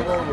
고마워.